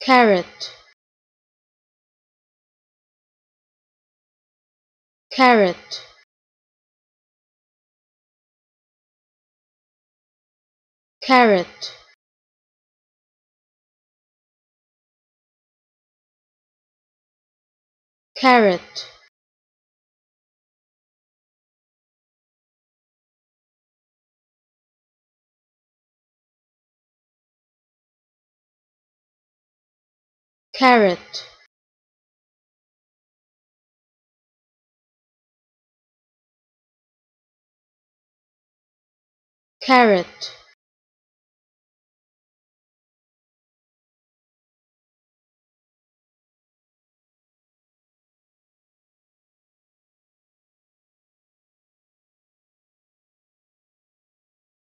carrot. Carrot. Carrot. Carrot carrot carrot